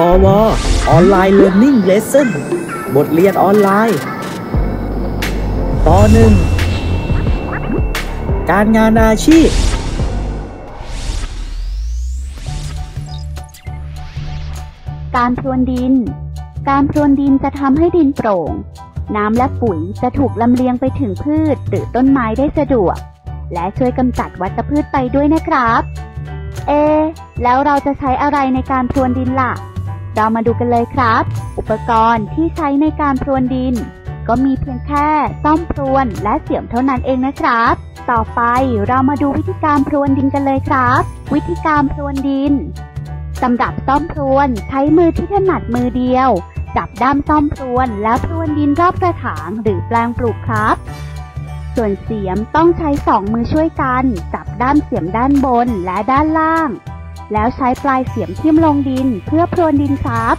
พอว online learning lesson บทเรียนออนไลน์ตอนหนึ่งการงานอาชีพ การพรวนดิน การพรวนดินจะทำให้ดินโปร่ง น้ำและปุ๋ยจะถูกลำเลียงไปถึงพืชหรือต้นไม้ได้สะดวก และช่วยกำจัดวัชพืชไปด้วยนะครับ เอ แล้วเราจะใช้อะไรในการพรวนดินล่ะ เรามาดูกันเลยครับ อุปกรณ์ที่ใช้ในการพรวนดิน ก็มีเพียงแค่ซ่อมพรวนและเสียมเท่านั้นเองนะครับ ต่อไปเรามาดูวิธีการพรวนดินกันเลยครับ วิธีการพรวนดินสำหรับซ่อมพรวนใช้มือที่ถนัดมือเดียว จับด้ามซ่อมพรวนแล้วพรวนดินรอบกระถางหรือแปลงปลูกครับ ส่วนเสียมต้องใช้สองมือช่วยกัน จับด้ามเสียมด้านบนและด้านล่าง แล้วใช้ปลายเสียมทิ่มลงดินเพื่อพรวนดินครับ